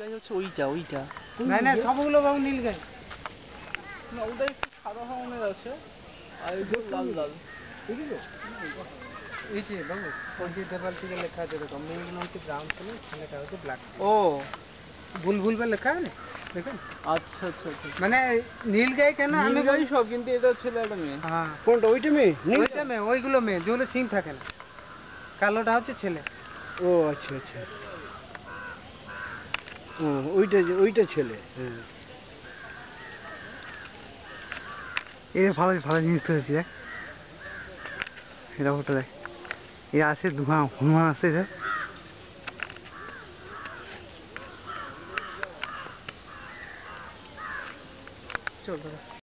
গাই হচ্ছে ওইটা ওইটা। না না সবগুলো বাবু নীল গাই। না ওটা একটু সাদা রঙের আছে আর এগুলো লাল লাল। এই যে বাবু ওই যে দেওয়াল থেকে লেখা আছে দেখো মেয়েগুলো হচ্ছে ব্রাউন কালার ছেলেটা হচ্ছে ব্ল্যাক ও। ভুল ভুল বা লেখা আছে দেখুন। আচ্ছা আচ্ছা আচ্ছা। মানে নীল গাই কেন? আমি গাই সব কিন্তু এটা ছেলে একটা মেয়ে। হ্যাঁ। কোনটা ওইটা মেয়ে? ওইটা মেয়ে ওইগুলো মেয়ে যেগুলো সিং থাকে না। কালোটা হচ্ছে ছেলে। ও আচ্ছা আচ্ছা। ওইটা ওইটা ছেলে হ্যাঁ। ভালো ভালো জিনিস তো হয়েছে হোটেলে এ আছে ধোঁয়া হনুমান আছে এটা চল দাদা।